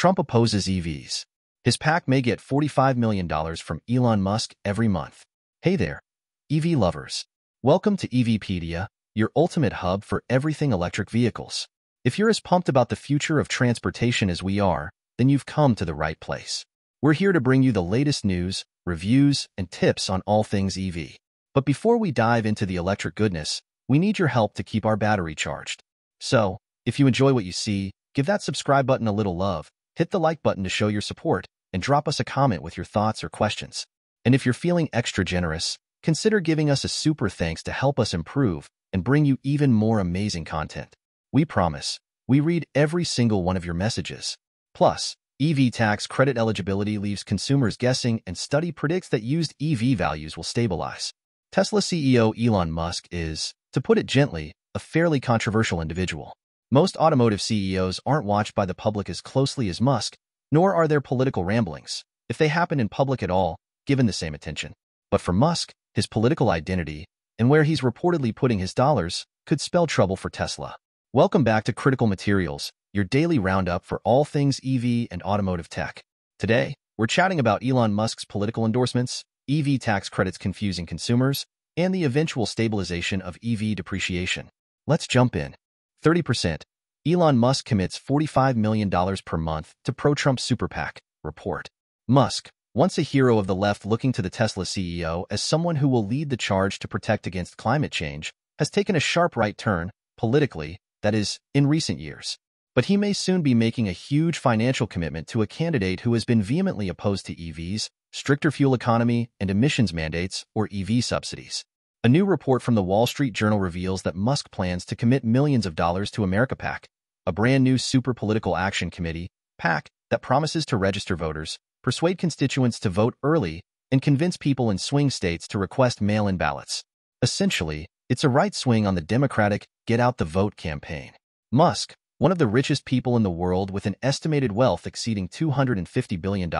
Trump opposes EVs. His PAC may get $45 million from Elon Musk every month. Hey there, EV lovers. Welcome to EVpedia, your ultimate hub for everything electric vehicles. If you're as pumped about the future of transportation as we are, then you've come to the right place. We're here to bring you the latest news, reviews, and tips on all things EV. But before we dive into the electric goodness, we need your help to keep our battery charged. So, if you enjoy what you see, give that subscribe button a little love, hit the like button to show your support, and drop us a comment with your thoughts or questions. And if you're feeling extra generous, consider giving us a super thanks to help us improve and bring you even more amazing content. We promise, we read every single one of your messages. Plus, EV tax credit eligibility leaves consumers guessing and study predicts that used EV values will stabilize. Tesla CEO Elon Musk is, to put it gently, a fairly controversial individual. Most automotive CEOs aren't watched by the public as closely as Musk, nor are their political ramblings, if they happen in public at all, given the same attention. But for Musk, his political identity, and where he's reportedly putting his dollars, could spell trouble for Tesla. Welcome back to Critical Materials, your daily roundup for all things EV and automotive tech. Today, we're chatting about Elon Musk's political endorsements, EV tax credits confusing consumers, and the eventual stabilization of EV depreciation. Let's jump in. 30%. Elon Musk commits $45 million per month to pro-Trump super PAC, report. Musk, once a hero of the left looking to the Tesla CEO as someone who will lead the charge to protect against climate change, has taken a sharp right turn, politically, that is, in recent years. But he may soon be making a huge financial commitment to a candidate who has been vehemently opposed to EVs, stricter fuel economy, and emissions mandates, or EV subsidies. A new report from the Wall Street Journal reveals that Musk plans to commit millions of dollars to America PAC, a brand new super political action committee, PAC, that promises to register voters, persuade constituents to vote early, and convince people in swing states to request mail-in ballots. Essentially, it's a right swing on the Democratic Get Out the Vote campaign. Musk, one of the richest people in the world with an estimated wealth exceeding $250 billion,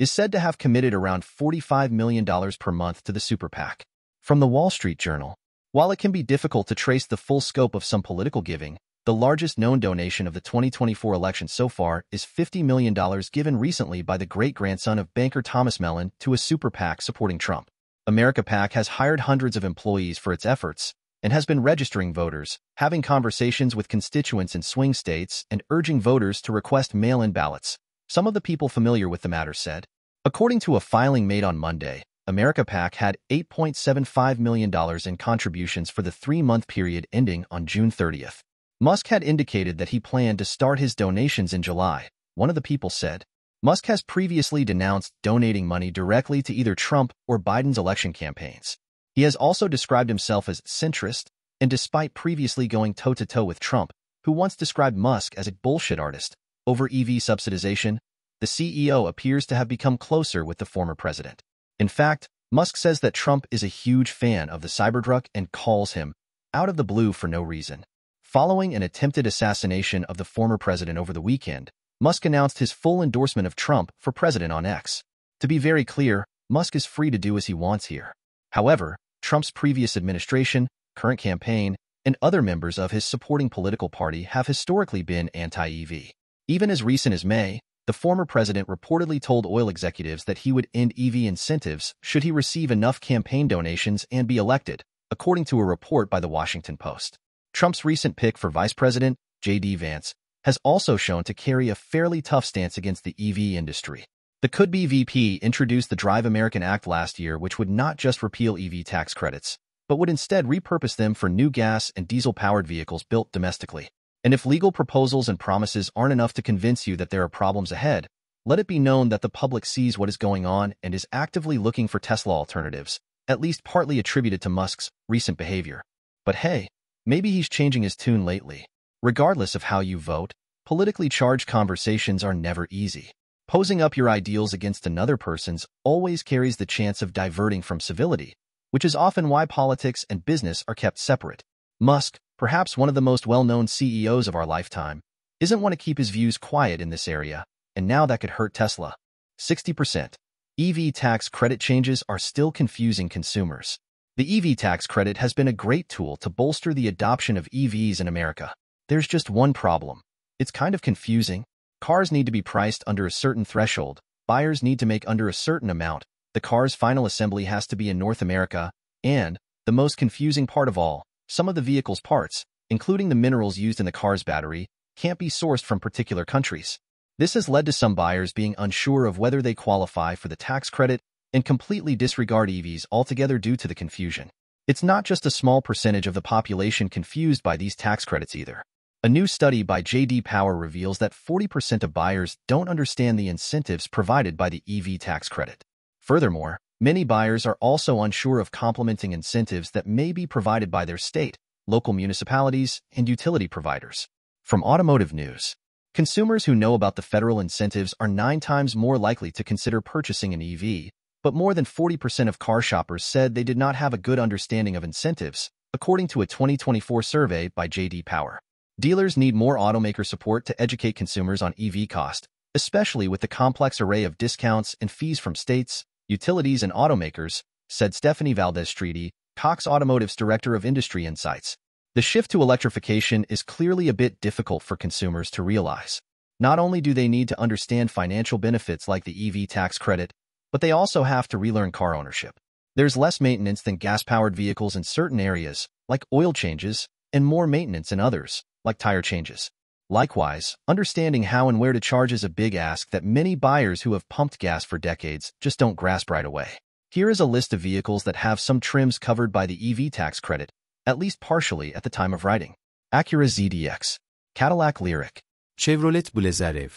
is said to have committed around $45 million per month to the super PAC. From the Wall Street Journal, while it can be difficult to trace the full scope of some political giving, the largest known donation of the 2024 election so far is $50 million given recently by the great-grandson of banker Thomas Mellon to a super PAC supporting Trump. America PAC has hired hundreds of employees for its efforts and has been registering voters, having conversations with constituents in swing states, and urging voters to request mail-in ballots. Some of the people familiar with the matter said. According to a filing made on Monday, America PAC had $8.75 million in contributions for the three-month period ending on June 30th. Musk had indicated that he planned to start his donations in July, one of the people said. Musk has previously denounced donating money directly to either Trump or Biden's election campaigns. He has also described himself as centrist, and despite previously going toe-to-toe -to -toe with Trump, who once described Musk as a bullshit artist, over EV subsidization, the CEO appears to have become closer with the former president. In fact, Musk says that Trump is a huge fan of the Cybertruck and calls him out of the blue for no reason. Following an attempted assassination of the former president over the weekend, Musk announced his full endorsement of Trump for president on X. To be very clear, Musk is free to do as he wants here. However, Trump's previous administration, current campaign, and other members of his supporting political party have historically been anti-EV. Even as recent as May, the former president reportedly told oil executives that he would end EV incentives should he receive enough campaign donations and be elected, according to a report by the Washington Post. Trump's recent pick for vice president, J.D. Vance, has also shown to carry a fairly tough stance against the EV industry. The could-be VP introduced the Drive American Act last year, which would not just repeal EV tax credits, but would instead repurpose them for new gas and diesel-powered vehicles built domestically. And if legal proposals and promises aren't enough to convince you that there are problems ahead, let it be known that the public sees what is going on and is actively looking for Tesla alternatives, at least partly attributed to Musk's recent behavior. But hey, maybe he's changing his tune lately. Regardless of how you vote, politically charged conversations are never easy. Posing up your ideals against another person's always carries the chance of diverting from civility, which is often why politics and business are kept separate. Musk, perhaps one of the most well-known CEOs of our lifetime, isn't want to keep his views quiet in this area, and now that could hurt Tesla. 60%. EV tax credit changes are still confusing consumers. The EV tax credit has been a great tool to bolster the adoption of EVs in America. There's just one problem. It's kind of confusing. Cars need to be priced under a certain threshold, buyers need to make under a certain amount, the car's final assembly has to be in North America, and, the most confusing part of all, some of the vehicle's parts, including the minerals used in the car's battery, can't be sourced from particular countries. This has led to some buyers being unsure of whether they qualify for the tax credit and completely disregard EVs altogether due to the confusion. It's not just a small percentage of the population confused by these tax credits either. A new study by J.D. Power reveals that 40% of buyers don't understand the incentives provided by the EV tax credit. Furthermore, many buyers are also unsure of complementing incentives that may be provided by their state, local municipalities, and utility providers. From Automotive News, consumers who know about the federal incentives are nine times more likely to consider purchasing an EV, but more than 40% of car shoppers said they did not have a good understanding of incentives, according to a 2024 survey by J.D. Power. Dealers need more automaker support to educate consumers on EV cost, especially with the complex array of discounts and fees from states, utilities, and automakers, said Stephanie Valdez-Streaty, Cox Automotive's Director of Industry Insights. The shift to electrification is clearly a bit difficult for consumers to realize. Not only do they need to understand financial benefits like the EV tax credit, but they also have to relearn car ownership. There's less maintenance than gas-powered vehicles in certain areas, like oil changes, and more maintenance in others, like tire changes. Likewise, understanding how and where to charge is a big ask that many buyers who have pumped gas for decades just don't grasp right away. Here is a list of vehicles that have some trims covered by the EV tax credit, at least partially at the time of writing. Acura ZDX, Cadillac Lyriq, Chevrolet Blazer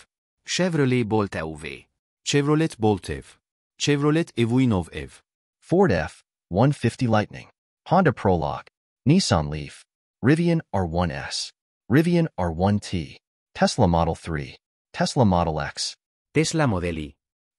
Chevrolet Bolt EV, Chevrolet Bolt EV, Chevrolet Equinox EV, Ford F-150 Lightning, Honda Prologue, Nissan Leaf, Rivian R1S, Rivian R1T, Tesla Model 3, Tesla Model X, Tesla Model Y,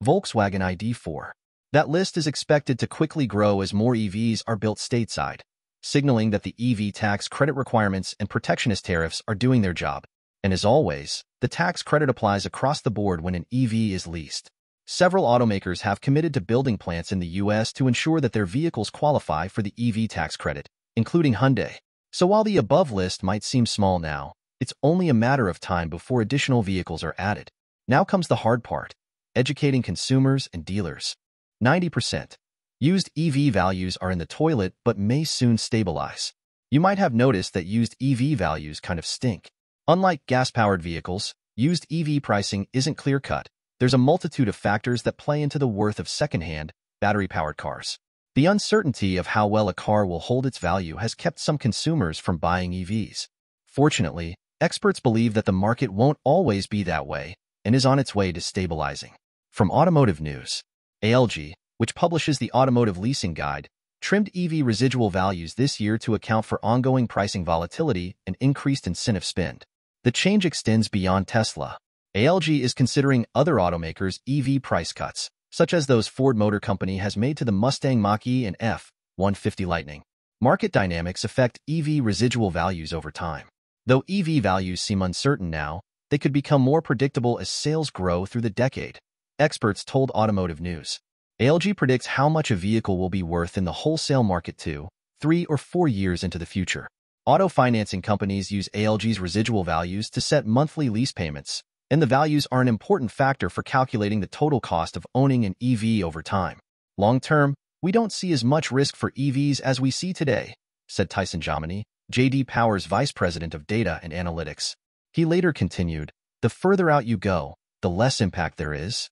Volkswagen ID4. That list is expected to quickly grow as more EVs are built stateside, signaling that the EV tax credit requirements and protectionist tariffs are doing their job. And as always, the tax credit applies across the board when an EV is leased. Several automakers have committed to building plants in the U.S. to ensure that their vehicles qualify for the EV tax credit, including Hyundai. So while the above list might seem small now, it's only a matter of time before additional vehicles are added. Now comes the hard part, educating consumers and dealers. 90%. Used EV values are in the toilet but may soon stabilize. You might have noticed that used EV values kind of stink. Unlike gas-powered vehicles, used EV pricing isn't clear-cut. There's a multitude of factors that play into the worth of second-hand, battery-powered cars. The uncertainty of how well a car will hold its value has kept some consumers from buying EVs. Fortunately, experts believe that the market won't always be that way and is on its way to stabilizing. From Automotive News, ALG, which publishes the Automotive Leasing Guide, trimmed EV residual values this year to account for ongoing pricing volatility and increased incentive spend. The change extends beyond Tesla. ALG is considering other automakers' EV price cuts, such as those Ford Motor Company has made to the Mustang Mach-E and F-150 Lightning. Market dynamics affect EV residual values over time. Though EV values seem uncertain now, they could become more predictable as sales grow through the decade, experts told Automotive News. ALG predicts how much a vehicle will be worth in the wholesale market two, three, or four years into the future. Auto financing companies use ALG's residual values to set monthly lease payments, and the values are an important factor for calculating the total cost of owning an EV over time. Long term, we don't see as much risk for EVs as we see today, said Tyson Jominy, JD Power's vice president of data and analytics. He later continued, the further out you go, the less impact there is.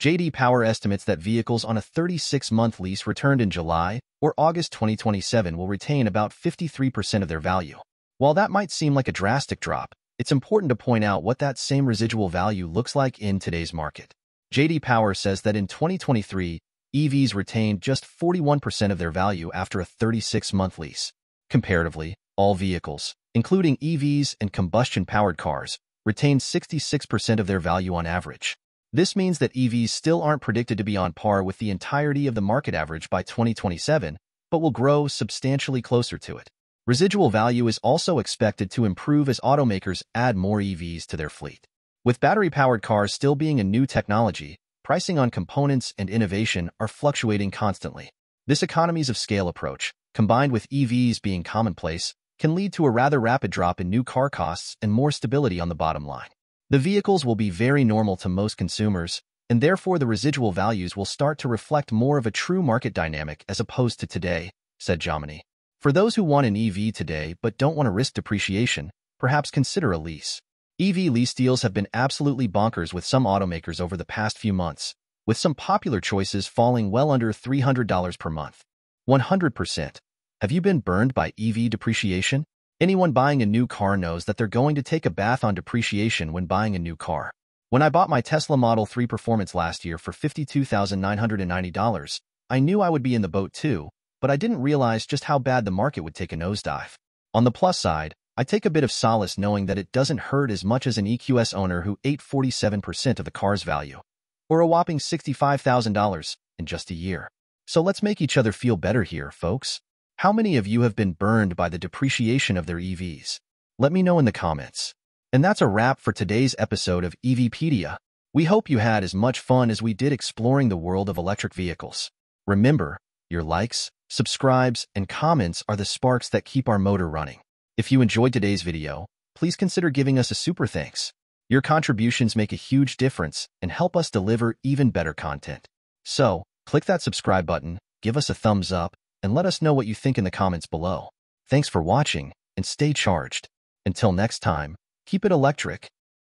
JD Power estimates that vehicles on a 36-month lease returned in July or August 2027 will retain about 53% of their value. While that might seem like a drastic drop, it's important to point out what that same residual value looks like in today's market. JD Power says that in 2023, EVs retained just 41% of their value after a 36-month lease. Comparatively, all vehicles, including EVs and combustion-powered cars, retained 66% of their value on average. This means that EVs still aren't predicted to be on par with the entirety of the market average by 2027, but will grow substantially closer to it. Residual value is also expected to improve as automakers add more EVs to their fleet. With battery-powered cars still being a new technology, pricing on components and innovation are fluctuating constantly. This economies of scale approach, combined with EVs being commonplace, can lead to a rather rapid drop in new car costs and more stability on the bottom line. The vehicles will be very normal to most consumers, and therefore the residual values will start to reflect more of a true market dynamic as opposed to today, said Jominy. For those who want an EV today but don't want to risk depreciation, perhaps consider a lease. EV lease deals have been absolutely bonkers with some automakers over the past few months, with some popular choices falling well under $300 per month. 100%. Have you been burned by EV depreciation? Anyone buying a new car knows that they're going to take a bath on depreciation when buying a new car. When I bought my Tesla Model 3 Performance last year for $52,990, I knew I would be in the boat too, but I didn't realize just how bad the market would take a nosedive. On the plus side, I take a bit of solace knowing that it doesn't hurt as much as an EQS owner who ate 47% of the car's value, or a whopping $65,000 in just a year. So let's make each other feel better here, folks. How many of you have been burned by the depreciation of their EVs? Let me know in the comments. And that's a wrap for today's episode of EVpedia. We hope you had as much fun as we did exploring the world of electric vehicles. Remember, your likes, subscribes, and comments are the sparks that keep our motor running. If you enjoyed today's video, please consider giving us a super thanks. Your contributions make a huge difference and help us deliver even better content. So, click that subscribe button, give us a thumbs up, and let us know what you think in the comments below. Thanks for watching, and stay charged. Until next time, keep it electric